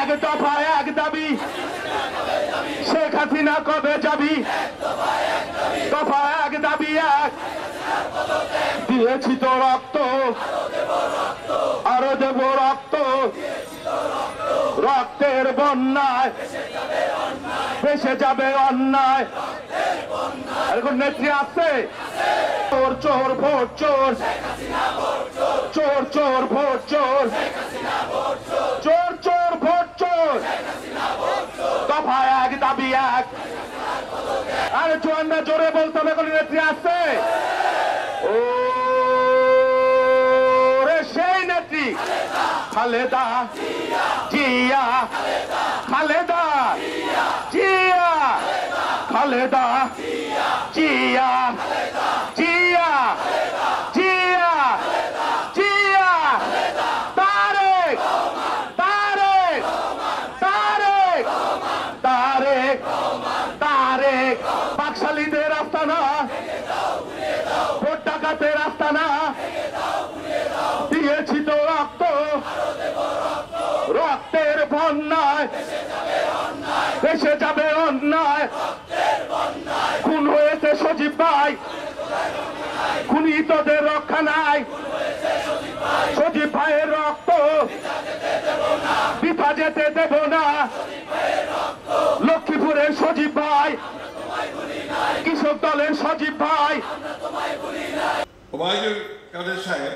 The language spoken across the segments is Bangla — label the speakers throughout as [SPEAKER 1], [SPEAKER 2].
[SPEAKER 1] এক দফা এক দাবি, শেখ হাসিনা কবে যাবি? দফা এক দাবি এক। দিয়েছি তো রক্ত, আরও দেব রক্ত। রক্তের বন্যায় ভেসে যাবে অন্যায়। নেত্রী আসছে চোর চোর, ভোট চোর। চোর চোর, ভোট চোর দফা এক আরে চুয়ান্না জোরে বলতে হবে এখন নেত্রী আসছে? ও রে সেই নেত্রী। খালেদা। জিয়া। খালেদা। জিয়া। খালেদা। জিয়া। জিয়া জিয়া তারেক তারেক তারেক তারেক তারেক পাকশালীদের রাস্তা না ভোট ডাকাতের রাস্তা না দিয়েছি তো রক্ত রক্তের বন্যায় দেশে যাবে অন্যায়। খুন হয়েছে সজীব ভাই। খুনি তোদের রক্ষা নাই। সজীব ভাইয়ের রক্ত পিঠা যেতে দেব না। লক্ষ্মীপুরের সজীব ভাই, কৃষক দলের সজীব ভাই।
[SPEAKER 2] ওবায়দুল কাদের সাহেব,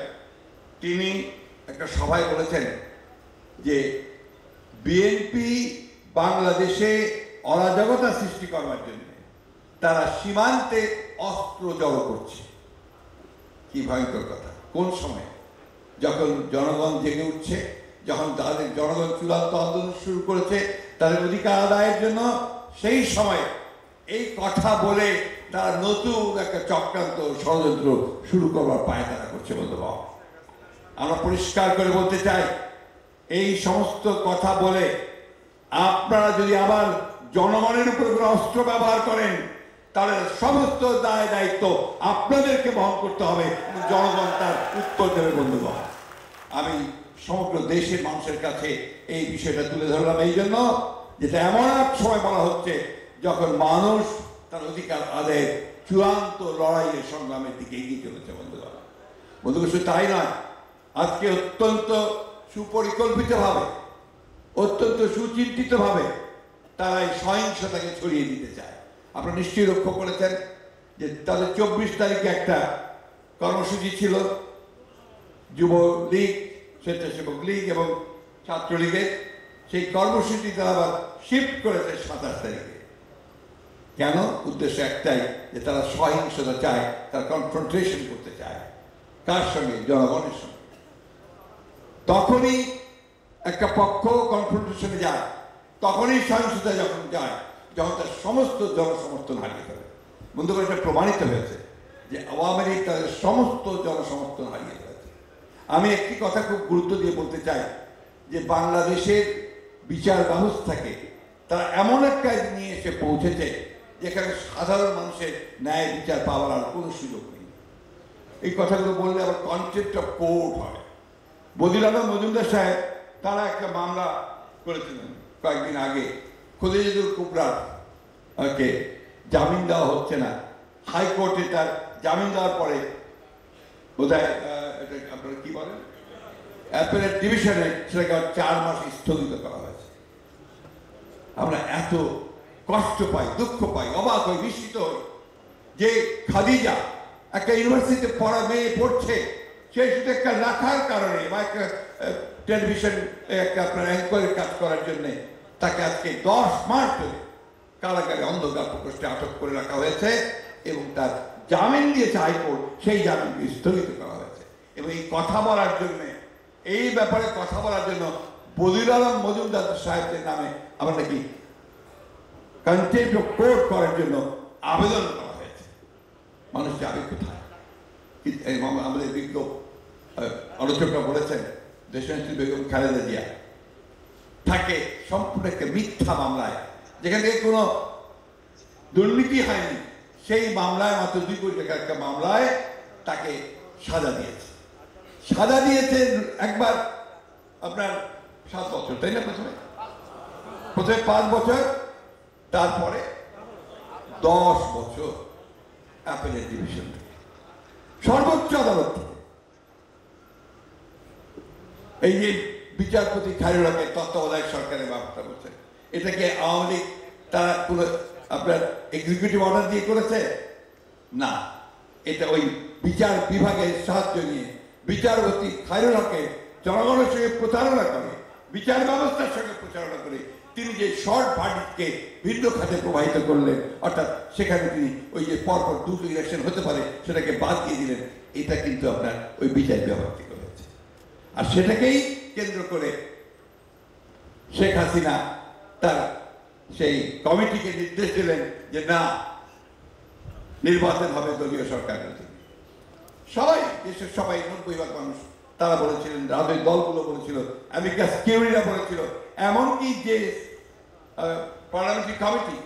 [SPEAKER 2] তিনি একটা সভায় বলেছেন যে, বিএনপি বাংলাদেশে অরাজকতা সৃষ্টি করবার জন্য তারা সীমান্তে অস্ত্র জড়ো করছে। কি ভয়ঙ্কর কথা। কোন সময়? যখন জনগণ জেগে উঠছে, যখন তাদের জনগণ চূড়ান্ত আন্দোলন শুরু করেছে, তাদের অধিকার আদায়ের জন্য সেই সময় এই কথা বলে তারা নতুন একটা চক্রান্ত ষড়যন্ত্র শুরু করবার পায় তারা করছে বলতে আমরা পরিষ্কার করে বলতে চাই, এই সমস্ত কথা বলে আপনারা যদি আবার জনগণের উপর কোনো অস্ত্র ব্যবহার করেন, তাহলে সমস্ত দায় দায়িত্ব আপনাদেরকে বহন করতে হবে জনগণ তার উত্তর দেবে, বন্ধুগণ। আমি সমগ্র দেশের মানুষের কাছে এই বিষয়টা তুলে ধরলাম এই জন্য যেটা এমন এক সময় বলা হচ্ছে, যখন মানুষ তার অধিকার আদায়ের চূড়ান্ত লড়াইয়ের সংগ্রামের দিকে এগিয়ে চলেছে, বন্ধুগণ। বন্ধুগণ, শুধু তাই নয়, আজকে অত্যন্ত সুপরিকল্পিতভাবে অত্যন্ত সুচিন্তিতভাবে তারা এই সহিংসতাকে ছড়িয়ে দিতে চায়। আপনারা নিশ্চয়ই লক্ষ্য করেছেন যে তাদের চব্বিশ তারিখে একটা কর্মসূচি ছিল যুব লীগ স্বেচ্ছাসেবক লীগ এবং ছাত্রলীগের। সেই কর্মসূচি তারা আবার শিফট করেছে সাতাশ তারিখে। কেন? উদ্দেশ্য একটাই, যে তারা সহিংসতা চায়, তারা কনফ্রন্টেশন করতে চায়। কার সঙ্গে? জনগণের সঙ্গে। তখনই একটা পক্ষ কনফ্রন্টেশনে যায়, তখনই সহিংসতা যখন যায়, যখন তার সমস্ত জনসমর্থন হারিয়ে ফেলে। বন্ধুগণ, এটা প্রমাণিত হয়েছে যে আওয়ামী লীগ তাদের সমস্ত জনসমর্থন হারিয়ে ফেলেছে। আমি একটি কথা খুব গুরুত্ব দিয়ে বলতে চাই যে বাংলাদেশের বিচার ব্যবস্থাকে তারা এমন এক কাজ নিয়ে এসে পৌঁছেছে যেখানে সাধারণ মানুষের ন্যায় বিচার পাওয়ার আর কোনো সুযোগ নেই। এই কথাগুলো বললে আবার কনসেপ্ট অফ কোর্ট হয়। বদিরানা মজুমদার সাহেব তারা একটা মামলা করেছিলেন কয়েকদিন আগে। খদিজুল কুবরার কে জামিন দেওয়া হচ্ছে না। হাইকোর্টে তার জামিন দেওয়ার পরে বোধহয় আপনারা কি বলেন? অ্যাপেলের ডিভিশনে সেটাকে চার মাস স্থগিত করা হয়েছে। আমরা এত কষ্ট পাই, দুঃখ পাই, অবাক হই বিস্মিত হই যে খাদিজা একটা ইউনিভার্সিটিতে পড়া মেয়ে পড়ছে। সে শুধু একটা রাখার কারণে বা একটা টেলিভিশন একটা কাজ করার জন্য তাকে আজকে দশ মাস ধরে কারাগারে অন্ধকার প্রকোষ্ঠে আটক করে রাখা হয়েছে এবং তার জামিন দিয়েছে হাইকোর্ট, সেই জামিনকে স্থগিত করা হয়েছে। এবং এই কথা বলার জন্য, এই ব্যাপারে কথা বলার জন্য বদির আলম মজুমদার সাহেবের নামে আমরা নাকি কন্টেম্প কোর্ট করার জন্য আবেদন করা হয়েছে। মানুষ যাবে কোথায়? আমাদের বিজ্ঞ আলোচকরা বলেছেন, দেশনেত্রী বেগম খালেদা জিয়া তাকে সম্পূর্ণ একটা মিথ্যা মামলায়, যেখান থেকে কোনো দুর্নীতি হয়নি, সেই মামলায় মাত্র দুই কোটি টাকার একটা মামলায় তাকে সাজা দিয়েছে। সাজা দিয়েছে একবার আপনার সাত বছর, তাই না প্রথমে? প্রথমে পাঁচ বছর, তারপরে দশ বছর অ্যাপেলের ডিভিশন। থেকে সর্বোচ্চ আদালত এই যে বিচারপতি খায়রুলাকে তত্ত্বাবধায়ক সরকারের ব্যবস্থা করছে, এটাকে আওয়ামী লীগ তারা কোনো আপনার এক্সিকিউটিভ অর্ডার দিয়ে করেছে? না। এটা ওই বিচার বিভাগের সাহায্য নিয়ে বিচারপতি খায়রুল হকে জনগণের সঙ্গে প্রতারণা করে, বিচার ব্যবস্থার সঙ্গে প্রচারণা করে তিনি যে শর্ট ভার্ডিটকে ভিন্ন খাতে প্রবাহিত করলেন, অর্থাৎ সেখানে তিনি ওই যে পরপর দুটো ইলেকশন হতে পারে, সেটাকে বাদ দিয়ে দিলেন। এটা কিন্তু আপনার ওই বিচার বিভাগ থেকে আর সেটাকেই কেন্দ্র করে শেখ হাসিনা তার সেই কমিটিকে নির্দেশ দিলেন যে না, নির্বাচন হবে দলীয় সরকারের অধীনে সবাই, দেশের সবাই নব্বই ভাগ মানুষ, তারা বলেছিলেন, রাজনৈতিক দলগুলো বলেছিল আমেরিকার সিকিউরিটিরা বলেছিল, এমনকি যে পার্লামেন্টারি কমিটি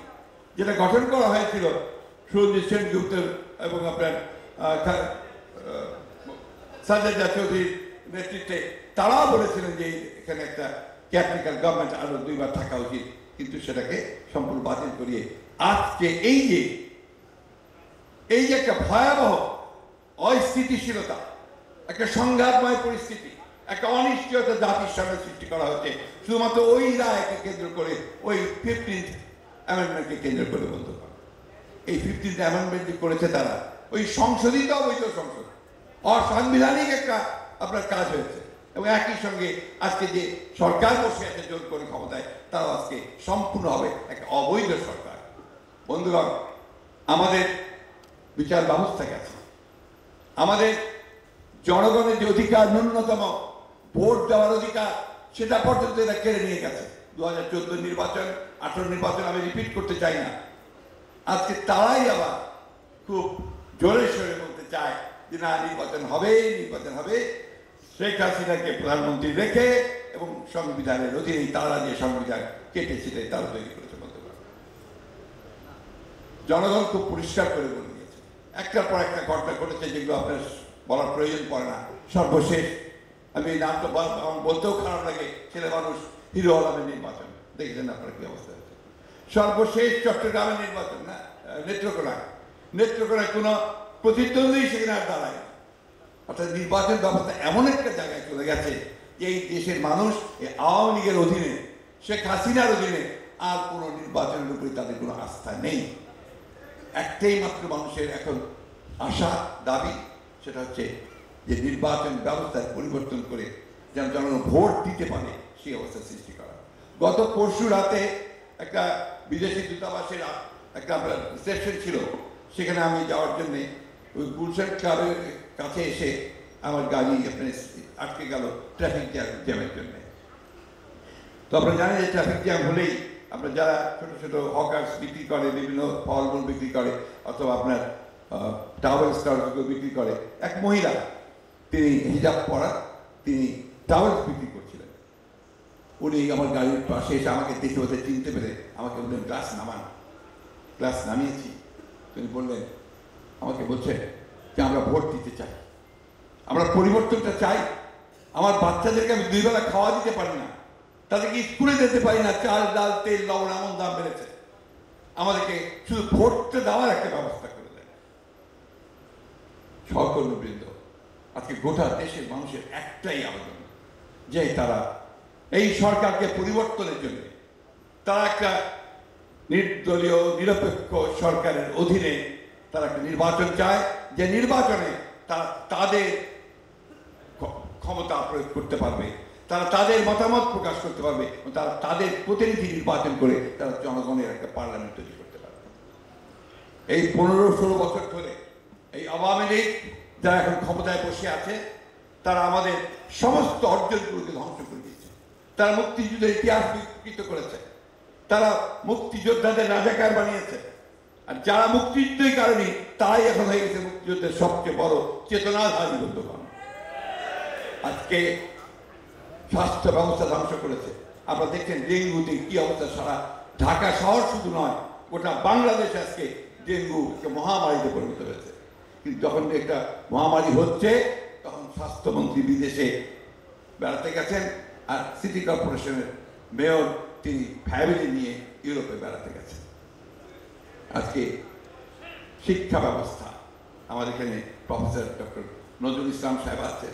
[SPEAKER 2] যেটা গঠন করা হয়েছিল, সুরজিৎ সেনগুপ্ত এবং আপনার সাজেদা চৌধুরীর নেতৃত্বে তারাও বলেছিলেন যে এখানে একটা ক্যাপিটাল গভর্নমেন্ট আরও দুইবার থাকা উচিত। কিন্তু সেটাকে সম্পূর্ণ বাতিল করিয়ে আজকে এই যে এই যে একটা ভয়াবহ অস্থিতিশীলতা, একটা সংঘাতময় পরিস্থিতি, একটা অনিশ্চয়তা জাতির সামনে সৃষ্টি করা হচ্ছে, শুধুমাত্র ওই রায়কে কেন্দ্র করে, ওই ফিফটিন্থ অ্যামেন্ডমেন্টকে কেন্দ্র করে বলতে পারে এই ফিফটিন্থ অ্যামেন্ডমেন্ট করেছে তারা। ওই সংশোধিত অবৈধ সংসদ অসাংবিধানিক একটা আপনার কাজ হয়েছে এবং একই সঙ্গে আজকে যে সরকার বসে আছে জোর করে ক্ষমতায় তাও আজকে সম্পূর্ণ হবে একটা অবৈধ সরকার বন্ধুগণ আমাদের বিচার ব্যবস্থা গেছে আমাদের জনগণের যে অধিকার ন্যূনতম ভোট দেওয়ার অধিকার সেটা পর্যন্ত এরা কেড়ে নিয়ে গেছে। দু হাজার চোদ্দ নির্বাচন, আঠারো নির্বাচন আমি রিপিট করতে চাই না। আজকে তারাই আবার খুব জোরে সোরে বলতে চায়। যে না নির্বাচন হবে নির্বাচন হবে। শেখ হাসিনাকে প্রধানমন্ত্রী রেখে এবং সংবিধানের অধীনেই তারা যে সংবিধান কেটে ছিটে তারা তৈরি করেছে জনগণ খুব পরিষ্কার করে বলে দিয়েছে। একটার পর একটা ঘটনা ঘটেছে যেগুলো আপনার বলার প্রয়োজন পড়ে না। সর্বশেষ আমি এই নামটা বলতেও খারাপ লাগে ছেলে মানুষ হিরো আলমের নির্বাচন। দেখেছেন আপনার কি অবস্থা সর্বশেষ চট্টগ্রামের নির্বাচন না? আহ, নেত্রকোনায় নেত্রকোনায় কোনো প্রতিদ্বন্দ্বী সেখানে আর দাঁড়ায় অর্থাৎ নির্বাচন ব্যবস্থা এমন একটা জায়গায় চলে গেছে, যে এই দেশের মানুষ, এই আওয়ামী লীগের অধীনে, শেখ হাসিনার অধীনে আর কোনো নির্বাচনের উপরে তাদের কোনো আস্থা নেই। একটাই মাত্র মানুষের এখন আশা, দাবি, সেটা হচ্ছে যে নির্বাচন ব্যবস্থায় পরিবর্তন করে যেন জনগণ ভোট দিতে পারে সেই অবস্থা সৃষ্টি করা। গত পরশু রাতে একটা বিদেশি দূতাবাসের একটা রিসেপশন ছিল, সেখানে আমি যাওয়ার জন্যে ওই গুলশান ক্লাবের কাছে এসে আমার গাড়ি আপনার আটকে গেল ট্রাফিক জ্যামের জন্য। তো আপনারা জানেন যে ট্রাফিক জ্যাম হলেই আপনার যারা ছোটো ছোটো হকার্স বিক্রি করে, বিভিন্ন ফলমূল বিক্রি করে, অথবা আপনার টাওয়েল স্টারগুলো বিক্রি করে, এক মহিলা, তিনি হিজাব পরা, তিনি টাওয়েলস বিক্রি করছিলেন। উনি আমার গাড়ির পাশে এসে আমাকে দেখে ওদের চিনতে পেরে আমাকে বললেন, গ্লাস নামান। গ্লাস নামিয়েছি। তিনি বললেন আমাকে বলছে যে আমরা ভোট দিতে চাই। আমরা পরিবর্তনটা চাই। আমার বাচ্চাদেরকে আমি দুই বেলা খাওয়া দিতে পারি না। তাদেরকে স্কুলে যেতে পারি না। চাল, ডাল, তেল, লবণ এমন দাম বেড়েছে। আমাদেরকে শুধু ভোটটা দেওয়ার একটা ব্যবস্থা করে দেয় সহকর্মীবৃন্দ, আজকে গোটা দেশের মানুষের একটাই আবেদন যে তারা এই সরকারকে পরিবর্তনের জন্য তারা একটা নির্দলীয়, নিরপেক্ষ সরকারের অধীনে তারা একটা নির্বাচন চায়। যে নির্বাচনে তারা তাদের ক্ষমতা প্রয়োগ করতে পারবে। তারা তাদের মতামত প্রকাশ করতে পারবে তারা তাদের প্রতিনিধি নির্বাচন করে তারা জনগণের একটা পার্লামেন্ট তৈরি করতে পারবে। এই পনেরো ষোলো বছর ধরে এই আওয়ামী লীগ যারা এখন ক্ষমতায় বসে আছে, তারা আমাদের সমস্ত অর্জনগুলোকে ধ্বংস করে দিয়েছে। তারা মুক্তিযুদ্ধের ইতিহাস বিকৃত করেছে। তারা মুক্তিযোদ্ধাদের রাজাকার বানিয়েছে। আর যারা মুক্তিযুদ্ধের কারণে তারাই এখন হয়ে গেছে মুক্তিযুদ্ধের সবচেয়ে বড় চেতনাধারী বন্ধুগণ। আজকে স্বাস্থ্য ব্যবস্থা ধ্বংস করেছে। আপনারা দেখছেন ডেঙ্গুতে কি অবস্থা? সারা ঢাকা শহর শুধু নয়, গোটা বাংলাদেশ আজকে ডেঙ্গু মহামারীতে পরিণত হয়েছে। কিন্তু যখন একটা মহামারী হচ্ছে, তখন স্বাস্থ্যমন্ত্রী বিদেশে বেড়াতে গেছেন আর সিটি কর্পোরেশনের মেয়র তিনি ফ্যামিলি নিয়ে ইউরোপে বেড়াতে গেছেন। আজকে শিক্ষা ব্যবস্থা। আমাদের এখানে প্রফেসর ডক্টর নজরুল ইসলাম সাহেব আছে।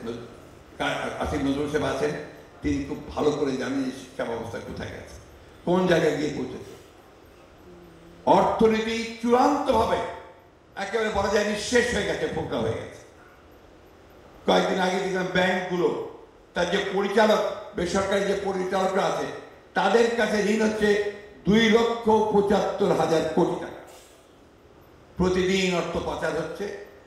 [SPEAKER 2] আসিফ নজরুল সাহেব আছেন। তিনি খুব ভালো করে জানেন যে শিক্ষা ব্যবস্থা কোথায় গেছে, কোন জায়গায় গিয়ে পৌঁছেছে। অর্থনীতি চূড়ান্তভাবে একেবারে বলা যায় নিঃশেষ হয়ে গেছে, ফোকা হয়ে গেছে। কয়েকদিন আগে দেখলাম ব্যাংকগুলো, তার যে পরিচালক, বেসরকারি যে পরিচালকরা আছে, তাদের কাছে ঋণ হচ্ছে দুই লক্ষ পঁচাত্তর হাজার কোটি টাকা। প্রতিদিন অর্থ পাচার হচ্ছে,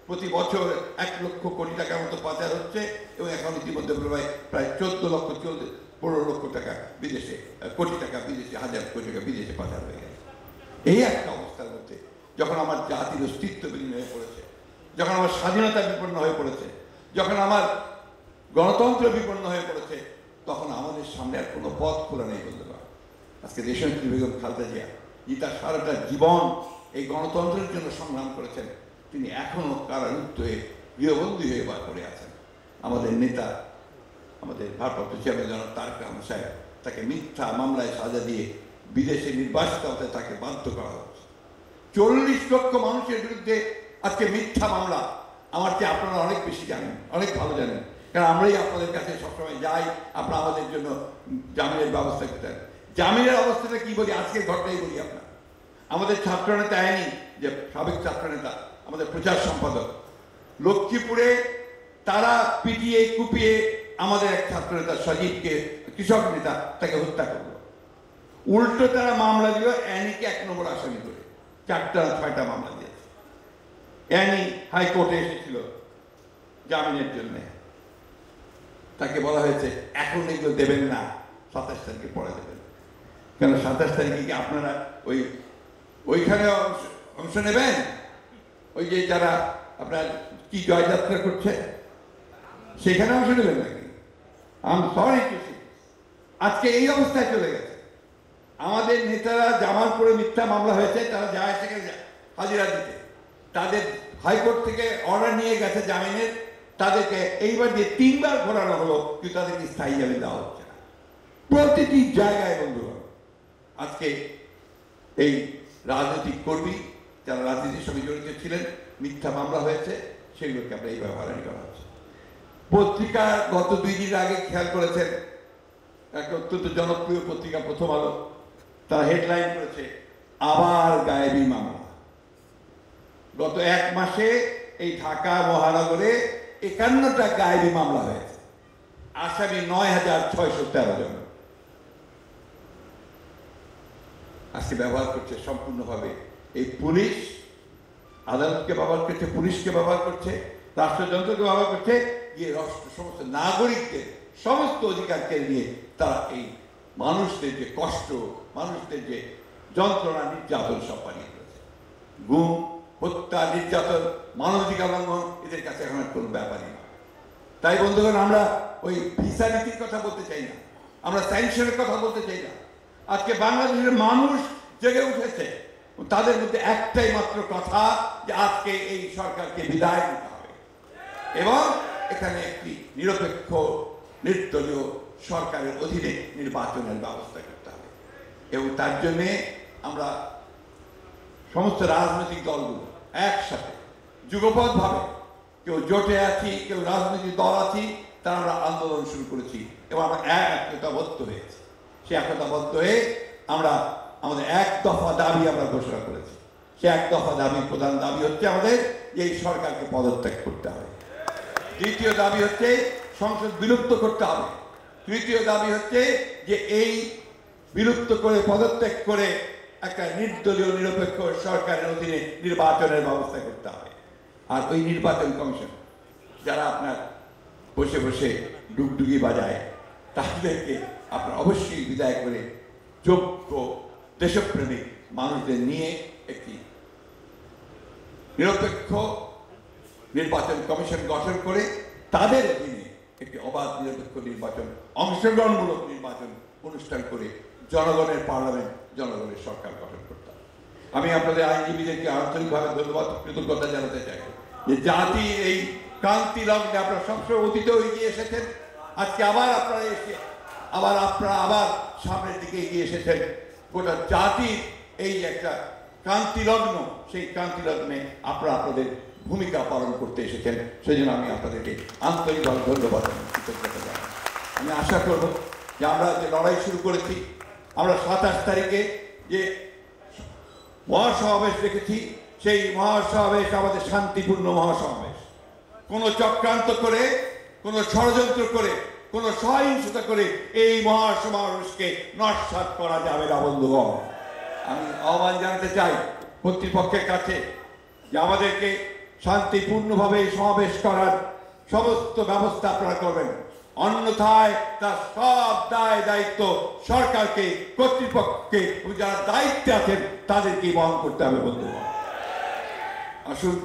[SPEAKER 2] প্রতি বছর এক লক্ষ কোটি টাকার মতো পাচার হচ্ছে, এবং এখন ইতিমধ্যে প্রায় প্রায় চোদ্দ লক্ষ চোদ্দ, পনেরো লক্ষ টাকা বিদেশে কোটি টাকা বিদেশে, হাজার কোটি টাকা বিদেশে পাচার হয়ে গেছে। এই একটা অবস্থার মধ্যে যখন আমার জাতির অস্তিত্ব বিলীন হয়ে পড়েছে, যখন আমার স্বাধীনতা বিপন্ন হয়ে পড়েছে, যখন আমার গণতন্ত্র বিপন্ন হয়ে পড়েছে, তখন আমাদের সামনে আর কোনো পথ খোলা নেই বলতে পারো। আজকে দেশনেত্রী বেগম খালেদা জিয়া তার সারাটা জীবন এই গণতন্ত্রের জন্য সংগ্রাম করেছেন। তিনি এখনও কারারুদ্ধ হয়ে গৃহবন্দী হয়ে বার করে আছেন। আমাদের নেতা, আমাদের ভারপ্রাপ্ত চেয়ারম্যান জনাব তারেক সাহেব, তাকে মিথ্যা মামলায় সাজা দিয়ে বিদেশে নির্বাসিত হতে তাকে বাধ্য করা হচ্ছে। চল্লিশ লক্ষ মানুষের বিরুদ্ধে আজকে মিথ্যা মামলা। আমার চেয়ে আপনারা অনেক বেশি জানেন, অনেক ভালো জানেন। কারণ আমরাই আপনাদের কাছে সবসময় যাই, আপনারা আমাদের জন্য জামিনের ব্যবস্থা করতে জামিনের অবস্থাটা কি বলি? আজকের ঘটনাই বলি আপনার। আমাদের ছাত্রনেতা আইনি, যে সাবেক ছাত্রনেতা আমাদের প্রচার সম্পাদক, লক্ষ্মীপুরে তারা পিটিয়ে, কুপিয়ে আমাদের এক ছাত্রনেতা সজীবকে, কৃষক নেতা, তাকে হত্যা করল। উল্টো তারা মামলা দিল অ্যানিকে এক নম্বর আসামি করে। চারটা, ছয়টা মামলা দিয়েছে। অ্যানি হাইকোর্টে এসেছিল জামিনের জন্য। তাকে বলা হয়েছে, এখন এগুলো দেবেন না, সাতাশ তারিখে পরে দেবেন। কেন সাতাশ তারিখে কি আপনারা ওই ওইখানে অংশ- নেবেন? ওই যে যারা আপনার কি জয়যাত্রা করছে, সেখানে অংশ নেবেন নাকি? আম সরি আজকে এই অবস্থায় চলে গেছে। আমাদের নেতারা জামালপুরে মিথ্যা মামলা হয়েছে, তারা যায় যা- হাজিরা দিতে। তাদের হাইকোর্ট থেকে অর্ডার নিয়ে গেছে জামিনের। তাদেরকে এইবার যে তিনবার ঘোরানো হলো, কিন্তু তাদেরকে স্থায়ী জামিন দেওয়া হচ্ছে না। প্রতিটি জায়গায় বন্ধুগণ, আজকে এই রাজনৈতিক কর্মী যারা রাজনীতির সঙ্গে জড়িত ছিলেন, মিথ্যা মামলা হয়েছে, সেগুলোকে আমরা এইভাবে হয়রানি করা হচ্ছে। পত্রিকা গত দুই দিন আগে খেয়াল করেছেন একটা অত্যন্ত জনপ্রিয় পত্রিকা, প্রথম আলো, তারা হেডলাইন করেছে, আবার গায়েবী মামলা। গত এক মাসে এই ঢাকা মহানগরে একান্নটা গায়েবী মামলা হয়েছে। আসামি নয় হাজার ছয়শো তেরো জন। আজকে ব্যবহার করছে সম্পূর্ণভাবে। এই পুলিশ, আদালতকে ব্যবহার করছে, পুলিশকে ব্যবহার করছে, রাষ্ট্রযন্ত্রকে ব্যবহার করছে, গিয়ে রাষ্ট্র, সমস্ত নাগরিকদের সমস্ত অধিকার কেড়ে নিয়ে তারা এই মানুষদের যে কষ্ট, মানুষদের যে যন্ত্রণা, নির্যাতন সব বানিয়ে ফেলেছে গুম, হত্যা, নির্যাতন মানবাধিকার লঙ্ঘন, এদের কাছে এখন কোনো ব্যাপারই না। তাই বন্ধুগণ, আমরা ওই ভিসা নীতির কথা বলতে চাই না। আমরা স্যাংশনের কথা বলতে চাই না। আজকে বাংলাদেশের মানুষ জেগে উঠেছে। তাদের মধ্যে একটাই মাত্র কথা যে আজকে এই সরকারকে বিদায় দিতে হবে। এবং এখানে একটি নিরপেক্ষ, নির্দলীয় সরকারের অধীনে নির্বাচনের ব্যবস্থা করতে হবে। এবং তার জন্যে আমরা সমস্ত রাজনৈতিক দলগুলো একসাথে যুগপথভাবে কেউ জোটে আছি, কেউ রাজনৈতিক দল আছি, তারা আমরা আন্দোলন শুরু করেছি। এবং আমরা এক একতাবদ্ধ হয়েছি। সে একতাবদ্ধ হয়ে আমরা আমাদের এক দফা দাবি আমরা ঘোষণা করেছি। সে এক দফা দাবি, প্রধান দাবি হচ্ছে আমাদের এই সরকারকে পদত্যাগ করতে হবে। দ্বিতীয় দাবি হচ্ছে সংসদ বিলুপ্ত করতে হবে। তৃতীয় দাবি হচ্ছে যে এই বিলুপ্ত করে, পদত্যাগ করে একটা নির্দলীয়, নিরপেক্ষ সরকারের অধীনে নির্বাচনের ব্যবস্থা করতে হবে। আর ওই নির্বাচন কমিশন, যারা আপনার বসে বসে ডুগডুগি বাজায়, তাদেরকে আপনার অবশ্যই বিদায় করে যোগ্য দেশপ্রেমিক মানুষদের নিয়ে একটি নিরপেক্ষ নির্বাচন কমিশন গঠন করে তাদের অধীনে একটি অবাধ নিরপেক্ষ নির্বাচন, অংশগ্রহণমূলক নির্বাচন অনুষ্ঠান করে জনগণের পার্লামেন্ট, জনগণের সরকার গঠন করতাম আমি আপনাদের আইনজীবীদেরকে আন্তরিকভাবে ধন্যবাদ, কৃতজ্ঞতা জানাতে চাই যে জাতির এই ক্রান্তি লগ্নে আপনারা সবসময় অতীতেও এগিয়ে এসেছেন, আজকে আবার আপনারা এসে, আবার আপনারা আবার সামনের দিকে এগিয়ে এসেছেন। গোটা জাতির এই একটা ক্রান্তি লগ্ন সেই ক্রান্তি লগ্নে আপনারা আপনাদের ভূমিকা পালন করতে এসেছেন। সেই জন্য আমি আপনাদেরকে আন্তরিকভাবে ধন্যবাদ আমি আশা করব যে আমরা যে লড়াই শুরু করেছি, আমরা সাতাশ তারিখে যে মহাসমাবেশ দেখেছি, সেই মহাসমাবেশ আমাদের শান্তিপূর্ণ মহাসমাবেশ। কোনো চক্রান্ত করে, কোনো ষড়যন্ত্র করে কোনো সহিংসতা করে এই মহাসমাবেশকে নস্বাত করা যাবে না, বন্ধুগণ। আমি আহ্বান জানাতে চাই কর্তৃপক্ষের কাছে যে আমাদেরকে শান্তিপূর্ণভাবে সমাবেশ করার সমস্ত ব্যবস্থা আপনারা করবেন। অন্যথায় তার সব দায় দায়িত্ব সরকারকে, কর্তৃপক্ষকে যারা দায়িত্বে আছেন তাদেরকে বহন করতে হবে, বন্ধুগণ। আসুন,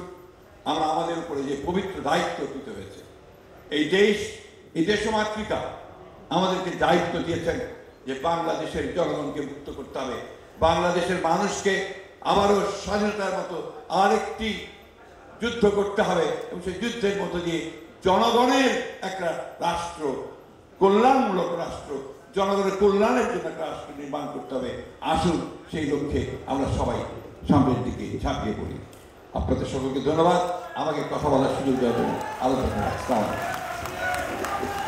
[SPEAKER 2] আমরা আমাদের উপরে যে পবিত্র দায়িত্ব দিতে হয়েছে, এই দেশ এই দেশমাতৃকা আমাদেরকে দায়িত্ব দিয়েছেন যে বাংলাদেশের জনগণকে মুক্ত করতে হবে। বাংলাদেশের মানুষকে আবারও স্বাধীনতার মতো আরেকটি যুদ্ধ করতে হবে এবং সেই যুদ্ধের মতো দিয়ে জনগণের একটা রাষ্ট্র, কল্যাণমূলক রাষ্ট্র, জনগণের কল্যাণের জন্য একটা রাষ্ট্র নির্মাণ করতে হবে। আসুন সেই লক্ষ্যে আমরা সবাই সামনের দিকে ঝাঁপিয়ে পড়ি। আপনাদের সকলকে ধন্যবাদ। আমাকে কথা বলার সুযোগ দেওয়ার জন্য আলোচনা।